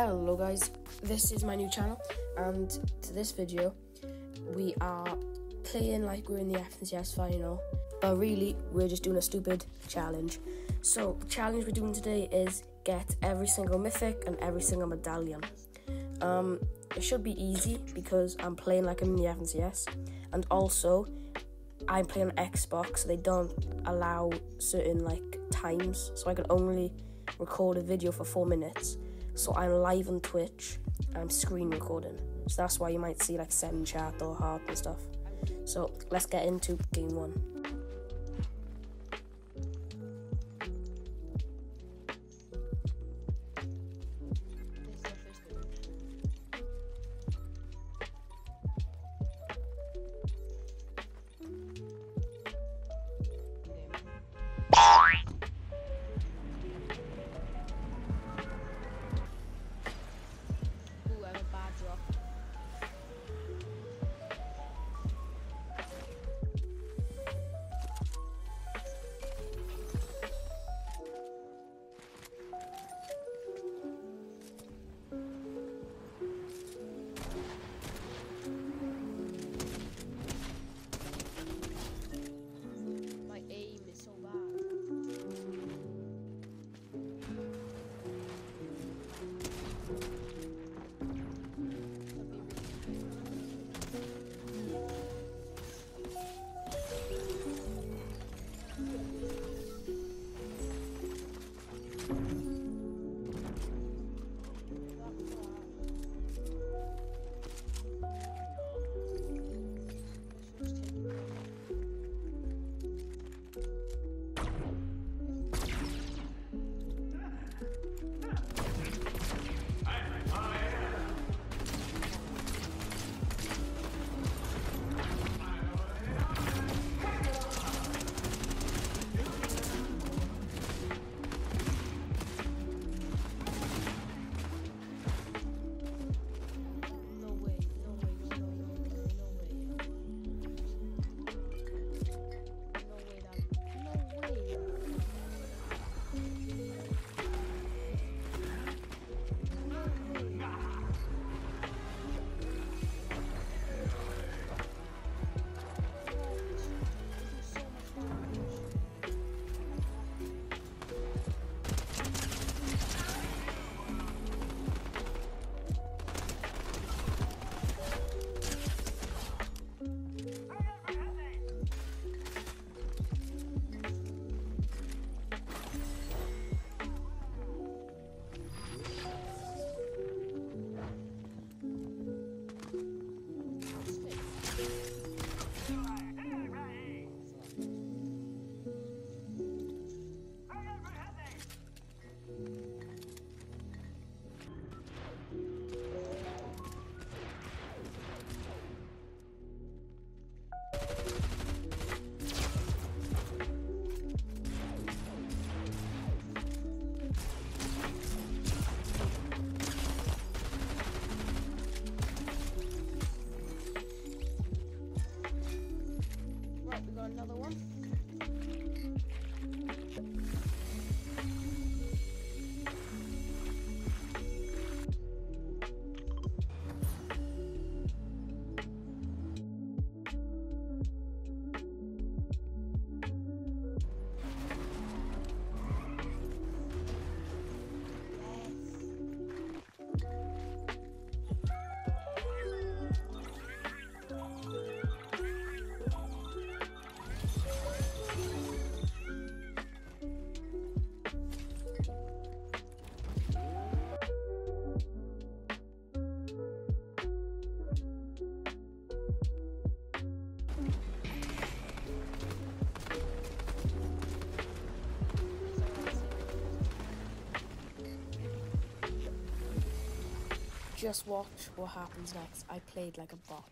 Hello guys, this is my new channel and to this video we are playing like we're in the FNCS final but really we're just doing a stupid challenge. So the challenge we're doing today is get every single mythic and every single medallion. Um, it should be easy because I'm playing like I'm in the FNCS and also I'm playing on Xbox so they don't allow certain like times so I can only record a video for four minutes so I'm live on Twitch I'm screen recording. So that's why you might see like send chat or heart and stuff. So let's get into game one. Just watch what happens next. I played like a bot.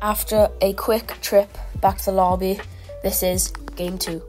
After a quick trip back to the lobby, this is game two.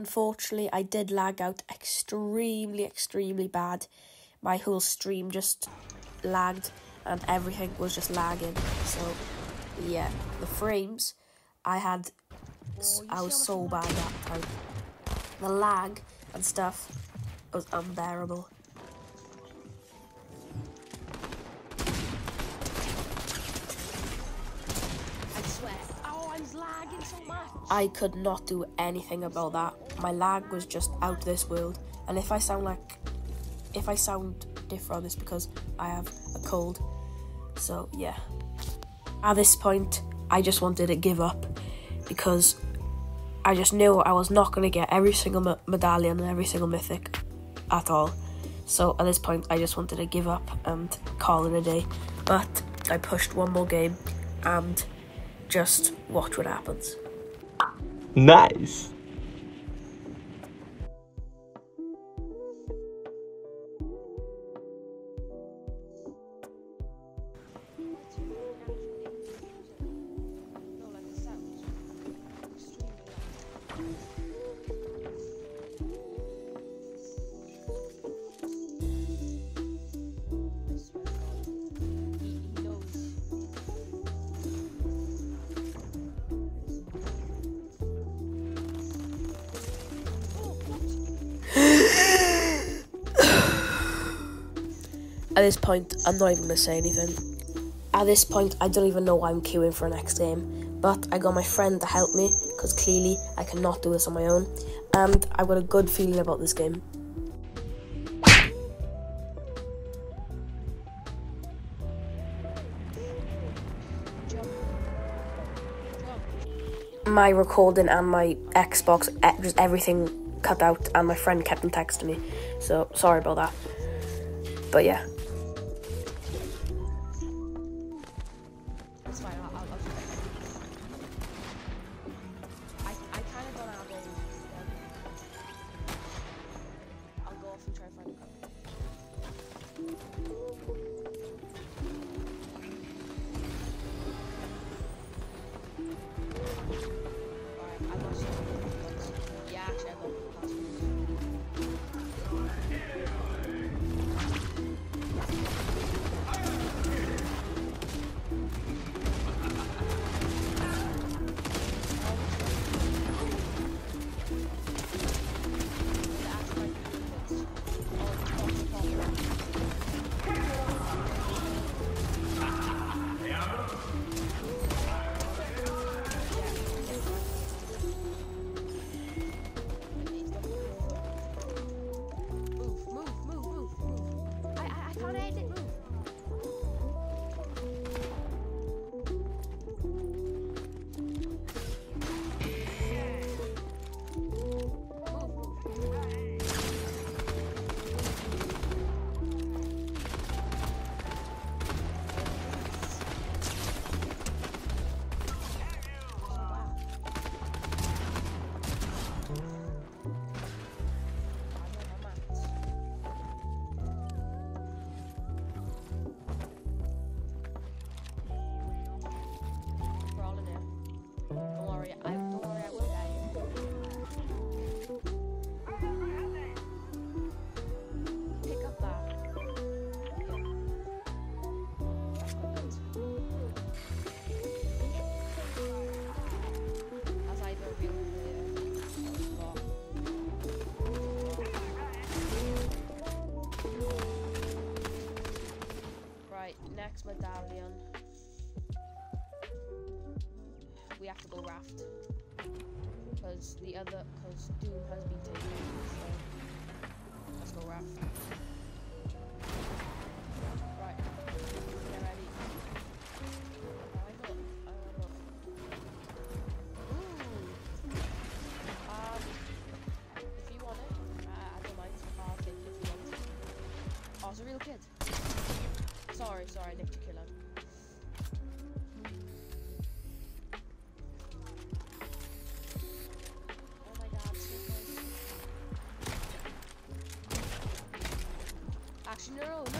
Unfortunately, I did lag out extremely, extremely bad. My whole stream just lagged and everything was just lagging. So, yeah, the frames I had—I was so bad that time. The lag and stuff was unbearable. I could not do anything about that. My lag was just out of this world. And if I sound like, if I sound different, it's because I have a cold. So yeah. At this point, I just wanted to give up because I just knew I was not going to get every single me- medallion and every single mythic at all. So at this point, I just wanted to give up and call it a day. But I pushed one more game and just watch what happens. Nice. At this point, I'm not even gonna say anything. At this point, I don't even know why I'm queuing for a next game. But I got my friend to help me because clearly I cannot do this on my own. And I've got a good feeling about this game. My recording and my Xbox, just everything cut out, and my friend kept on texting me. So sorry about that. But yeah, Go raft. Because the other, because Doom has been taken. So let's go raft. Right, get ready. I got, I. Ooh. Um, if you want it, uh, I don't mind. I'll take it if you want it. Oh, it's a real kid. Sorry, sorry, I no, no,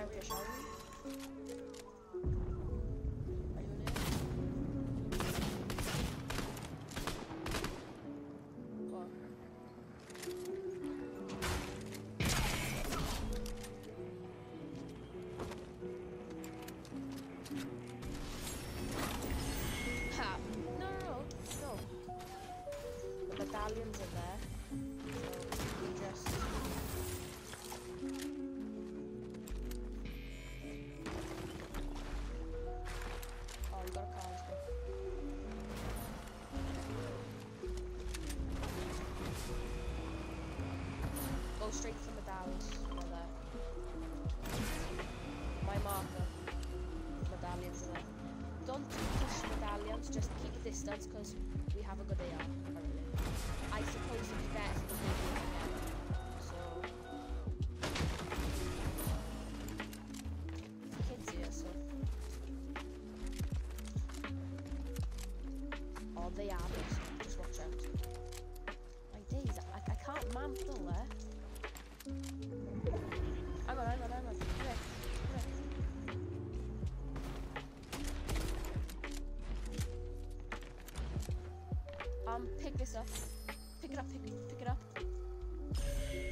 America, shall we? That's because we have a good AI. Up. Pick it up, pick, pick it up.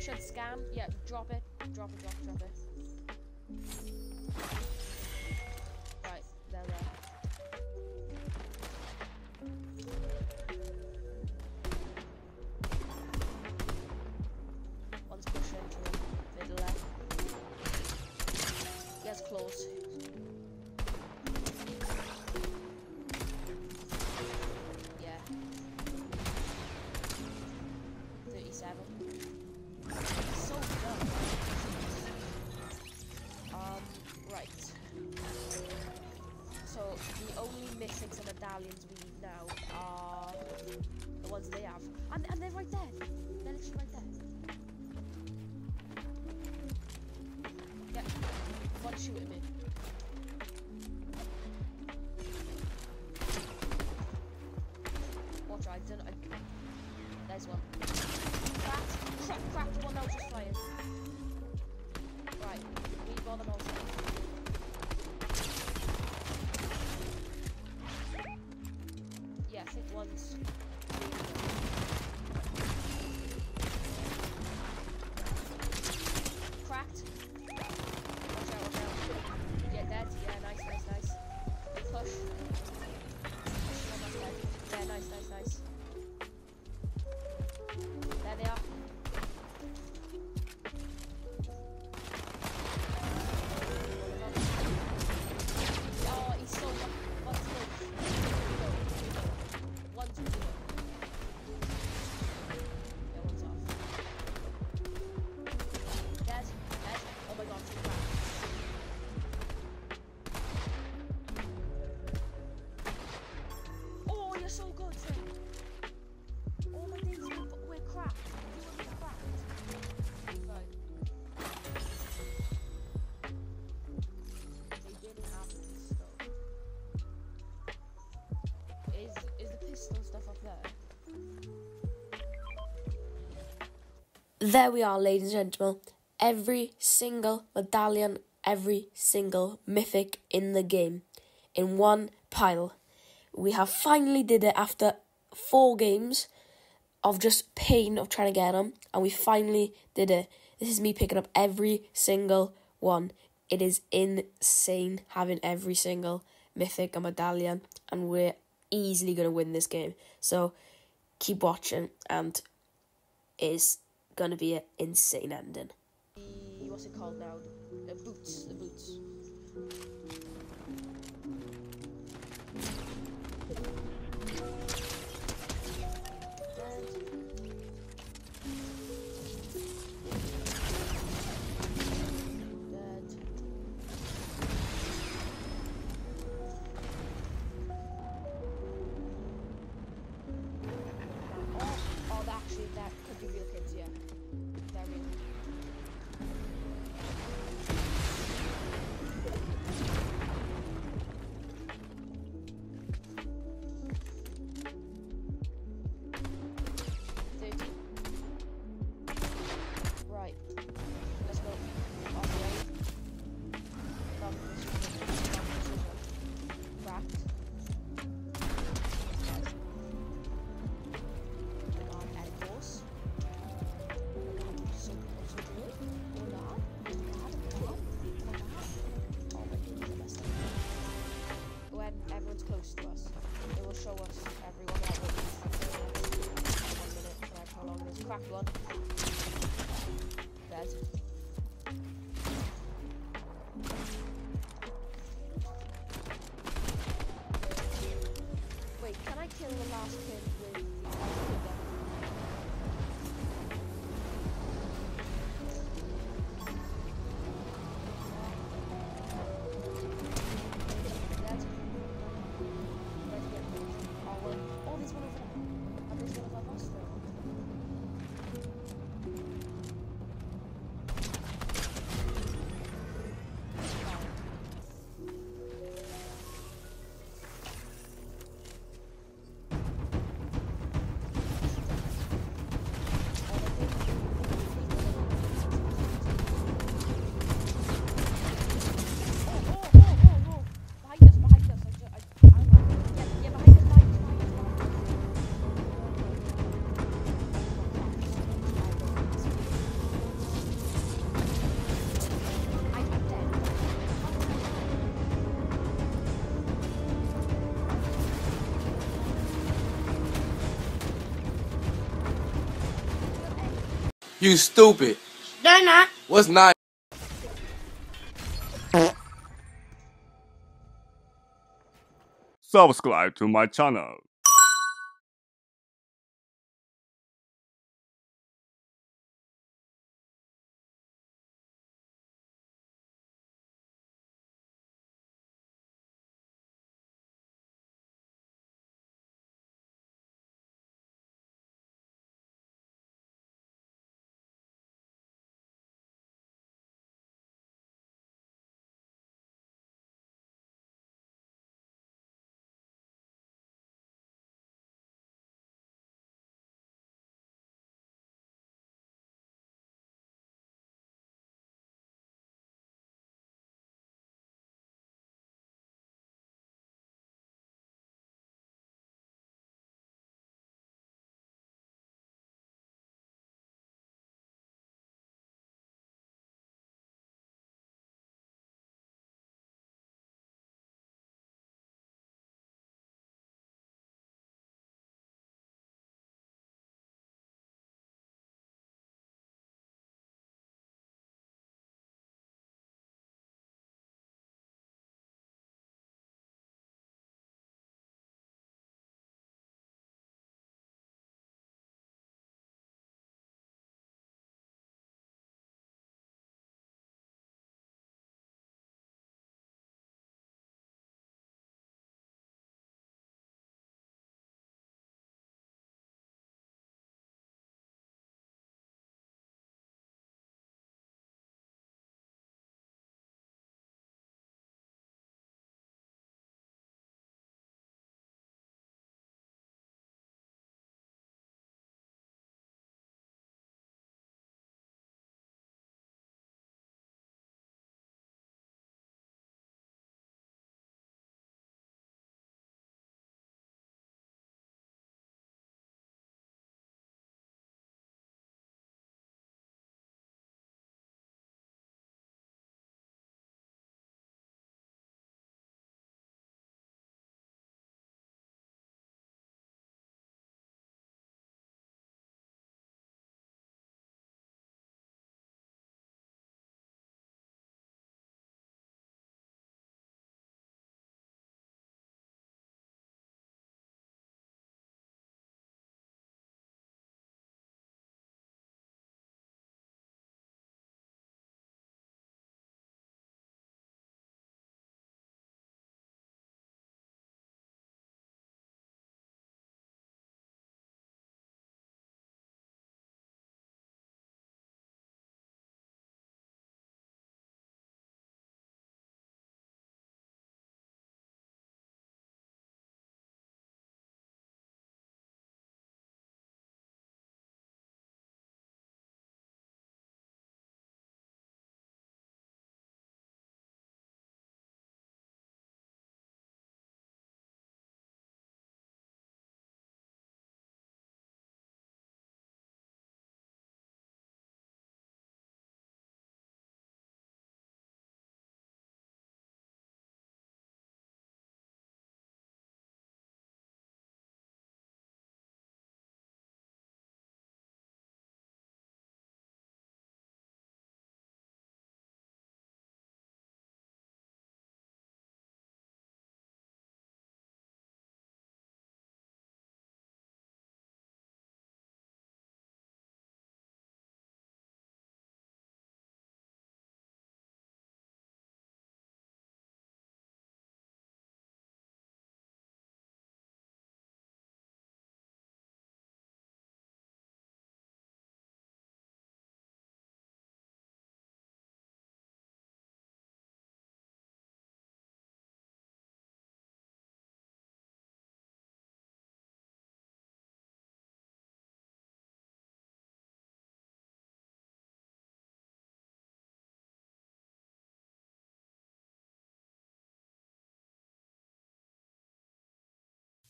Should scan. Yeah, drop it. Drop it, drop it, drop it. Yeah, I think one's. Cracked. There we are, ladies and gentlemen. Every single medallion, every single mythic in the game in one pile. We have finally did it after four games of just pain of trying to get them, and we finally did it. This is me picking up every single one. It is insane having every single mythic and medallion, and we're easily gonna win this game. So keep watching, and it is gonna be an insane ending. The what's it called now? The boots. The boots. one over there. You stupid. They're not. What's nine? Subscribe to my channel.